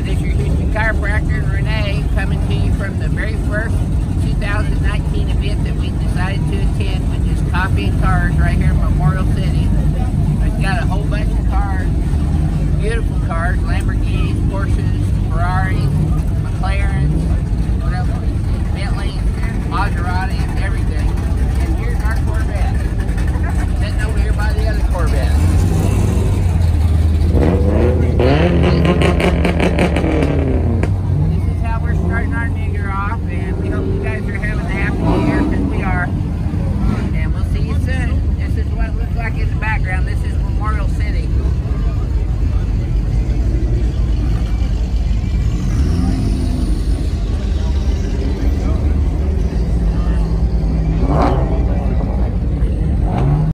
This is your Houston chiropractor Renae coming to you from the very first 2019 event that we decided to attend, which is Coffee and Cars right here in Memorial City. It's got a whole bunch of cars, beautiful cars, Lamborghinis, Porsches, Ferraris, McLarens, whatever, Bentley, Maserati.